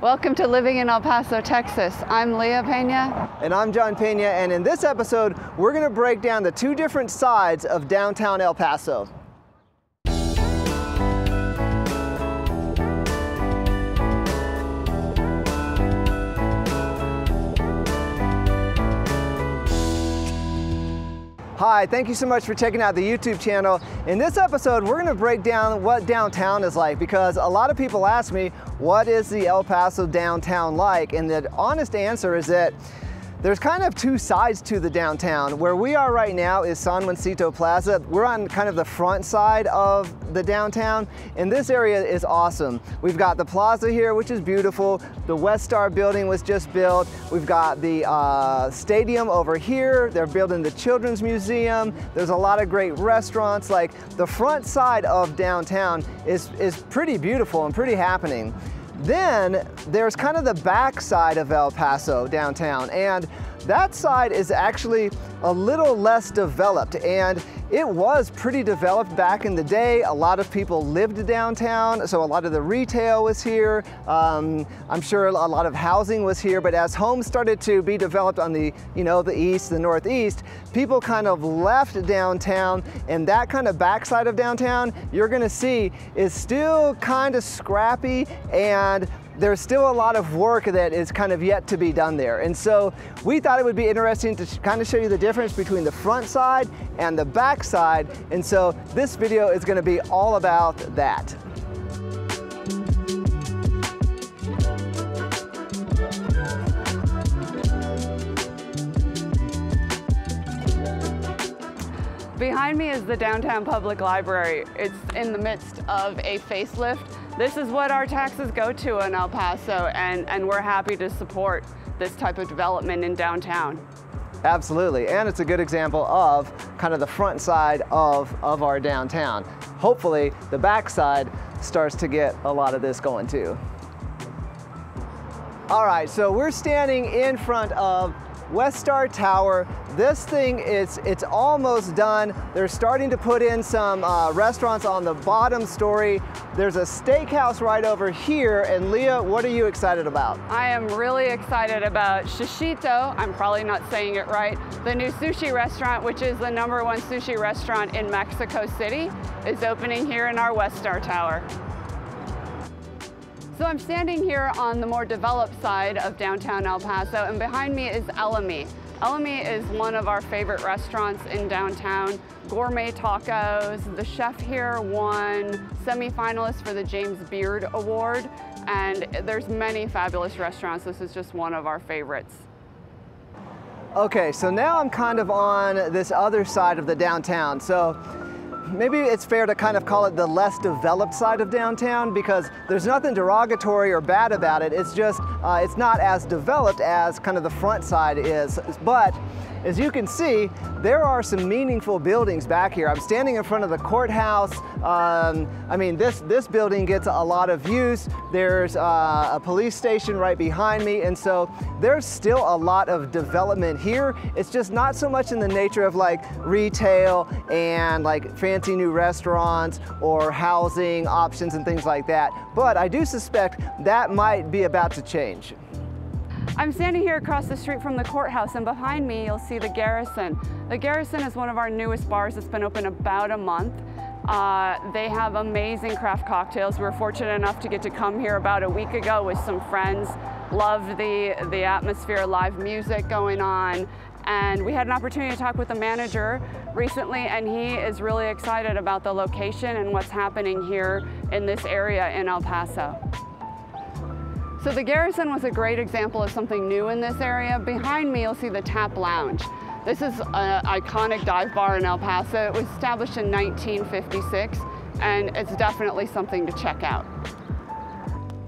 Welcome to Living in El Paso, Texas. I'm Leah Pena. And I'm John Pena, and in this episode, we're gonna break down the two different sides of downtown El Paso. Hi, thank you so much for checking out the YouTube channel. In this episode, we're gonna break down what downtown is like because a lot of people ask me, what is the El Paso downtown like? And the honest answer is that there's kind of two sides to the downtown. Where we are right now is San Jacinto Plaza. We're on kind of the front side of the downtown, and this area is awesome. We've got the plaza here, which is beautiful. The West Star building was just built. We've got the uh, stadium over here. They're building the Children's Museum. There's a lot of great restaurants. Like the front side of downtown is, is pretty beautiful and pretty happening. Then there's kind of the back side of El Paso downtown, and that side is actually a little less developed and it was pretty developed back in the day. A lot of people lived downtown, so a lot of the retail was here. Um, I'm sure a lot of housing was here, but as homes started to be developed on the, you know, the east, the northeast, people kind of left downtown and that kind of backside of downtown, you're gonna see is still kind of scrappy and there's still a lot of work that is kind of yet to be done there. And so we thought it would be interesting to kind of show you the difference between the front side and the back side. And so this video is gonna be all about that. Behind me is the Downtown Public Library. It's in the midst of a facelift this is what our taxes go to in El Paso, and, and we're happy to support this type of development in downtown. Absolutely, and it's a good example of kind of the front side of, of our downtown. Hopefully, the back side starts to get a lot of this going too. All right, so we're standing in front of West Star Tower. This thing is it's almost done. They're starting to put in some uh, restaurants on the bottom story. There's a steakhouse right over here. And Leah, what are you excited about? I am really excited about Shishito. I'm probably not saying it right. The new sushi restaurant, which is the number one sushi restaurant in Mexico City, is opening here in our West Star Tower. So I'm standing here on the more developed side of downtown El Paso and behind me is Elemi. Elemi is one of our favorite restaurants in downtown. Gourmet tacos. The chef here won semi-finalist for the James Beard Award and there's many fabulous restaurants. This is just one of our favorites. Okay, so now I'm kind of on this other side of the downtown. So maybe it's fair to kind of call it the less developed side of downtown because there's nothing derogatory or bad about it. It's just, uh, it's not as developed as kind of the front side is. But as you can see, there are some meaningful buildings back here. I'm standing in front of the courthouse. Um, I mean, this, this building gets a lot of use. There's uh, a police station right behind me. And so there's still a lot of development here. It's just not so much in the nature of like retail and like fancy new restaurants or housing options and things like that. But I do suspect that might be about to change. I'm standing here across the street from the courthouse and behind me you'll see the Garrison. The Garrison is one of our newest bars. It's been open about a month. Uh, they have amazing craft cocktails. We were fortunate enough to get to come here about a week ago with some friends. Loved the, the atmosphere, live music going on. And we had an opportunity to talk with the manager recently and he is really excited about the location and what's happening here in this area in El Paso. So the Garrison was a great example of something new in this area. Behind me, you'll see the Tap Lounge. This is an iconic dive bar in El Paso. It was established in 1956, and it's definitely something to check out.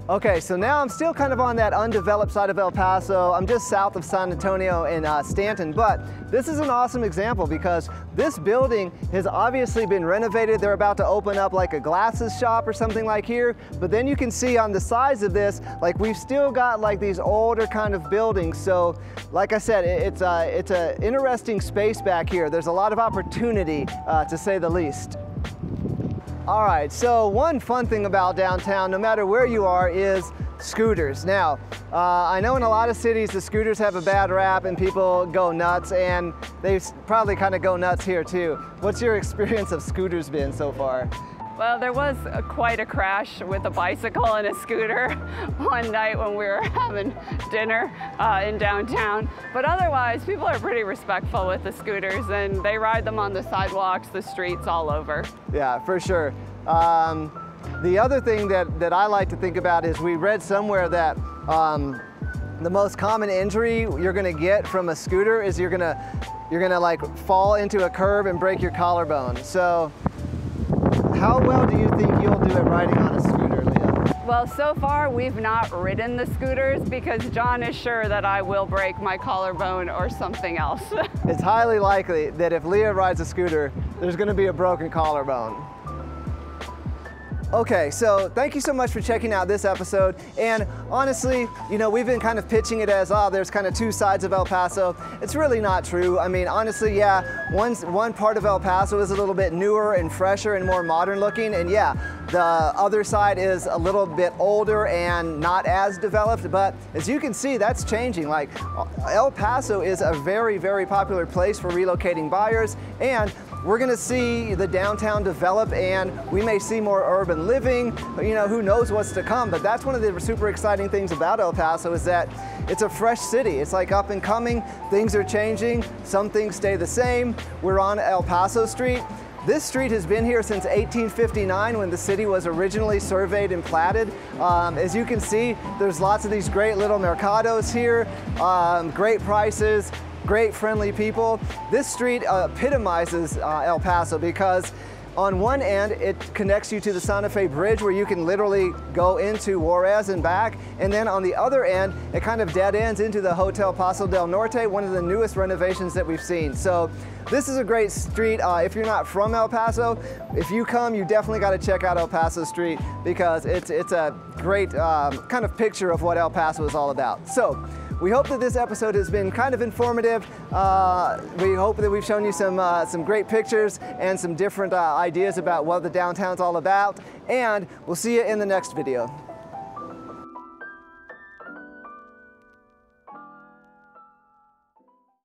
Okay, so now I'm still kind of on that undeveloped side of El Paso. I'm just south of San Antonio in uh, Stanton, but this is an awesome example because this building has obviously been renovated. They're about to open up like a glasses shop or something like here, but then you can see on the sides of this, like we've still got like these older kind of buildings. So like I said, it's a, uh, it's an interesting space back here. There's a lot of opportunity uh, to say the least. All right, so one fun thing about downtown, no matter where you are, is scooters. Now, uh, I know in a lot of cities the scooters have a bad rap and people go nuts and they probably kind of go nuts here too. What's your experience of scooters been so far? Well, there was a, quite a crash with a bicycle and a scooter one night when we were having dinner uh, in downtown. But otherwise, people are pretty respectful with the scooters and they ride them on the sidewalks, the streets, all over. Yeah, for sure. Um, the other thing that, that I like to think about is we read somewhere that um, the most common injury you're gonna get from a scooter is you're gonna, you're gonna like fall into a curb and break your collarbone. So how well do you think you'll do at riding on a scooter, Leah? Well, so far we've not ridden the scooters because John is sure that I will break my collarbone or something else. it's highly likely that if Leah rides a scooter, there's gonna be a broken collarbone. Okay, so thank you so much for checking out this episode. And honestly, you know, we've been kind of pitching it as, oh, there's kind of two sides of El Paso. It's really not true. I mean, honestly, yeah, one, one part of El Paso is a little bit newer and fresher and more modern looking. And yeah, the other side is a little bit older and not as developed. But as you can see, that's changing. Like El Paso is a very, very popular place for relocating buyers. And we're gonna see the downtown develop and we may see more urban living, you know, who knows what's to come, but that's one of the super exciting things about El Paso is that it's a fresh city. It's like up and coming, things are changing, some things stay the same. We're on El Paso Street. This street has been here since 1859 when the city was originally surveyed and platted. Um, as you can see, there's lots of these great little mercados here, um, great prices, great friendly people. This street uh, epitomizes uh, El Paso because on one end, it connects you to the Santa Fe Bridge where you can literally go into Juarez and back. And then on the other end, it kind of dead ends into the Hotel Paso del Norte, one of the newest renovations that we've seen. So this is a great street. Uh, if you're not from El Paso, if you come, you definitely got to check out El Paso Street because it's, it's a great um, kind of picture of what El Paso is all about. So we hope that this episode has been kind of informative. Uh, we hope that we've shown you some, uh, some great pictures and some different uh, ideas about what the downtown's all about. And we'll see you in the next video.